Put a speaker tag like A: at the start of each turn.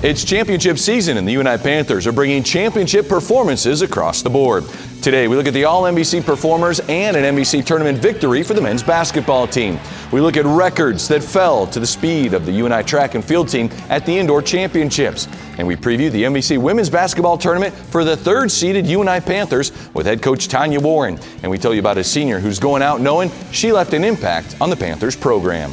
A: It's championship season, and the UNI Panthers are bringing championship performances across the board. Today, we look at the All MVC performers and an MVC tournament victory for the men's basketball team. We look at records that fell to the speed of the UNI track and field team at the indoor championships. And we preview the MVC women's basketball tournament for the third seeded UNI Panthers with head coach Tanya Warren. And we tell you about a senior who's going out knowing she left an impact on the Panthers program.